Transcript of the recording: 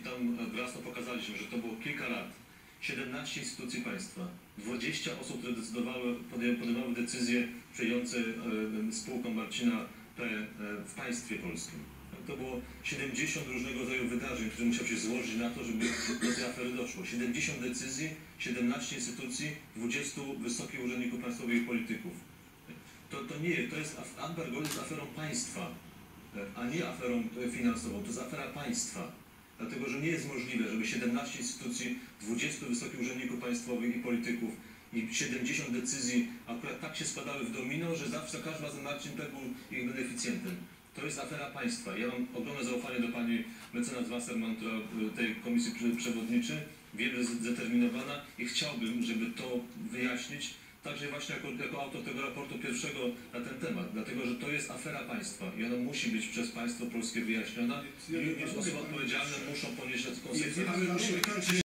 i tam wraz to pokazaliśmy, że to było kilka lat, 17 instytucji państwa, 20 osób, które decydowały, podejmowały decyzje sprzyjające e, spółkom Marcina P. e, w państwie polskim. To było 70 różnego rodzaju wydarzeń, które musiały się złożyć na to, żeby do tej afery doszło. 70 decyzji, 17 instytucji, 20 wysokich urzędników państwowych i polityków. To, to nie, to jest, Amber Gold jest aferą państwa, e, a nie aferą e, finansową. To jest afera państwa. Dlatego, że nie jest możliwe, żeby 17 instytucji, 20 wysokich urzędników państwowych i polityków i 70 decyzji akurat tak się składały w domino, że zawsze za każdym razem Marcin P. był ich beneficjentem. To jest afera państwa. Ja mam ogromne zaufanie do pani mecenas Wasserman, która y, tej komisji prze- przewodniczy, wiem, że jest zdeterminowana i chciałbym, żeby to wyjaśnić, także właśnie jako, jako autor tego raportu pierwszego na ten temat, dlatego że to jest afera państwa i ona musi być przez państwo polskie wyjaśniona i, osoby odpowiedzialne muszą ponieść konsekwencje.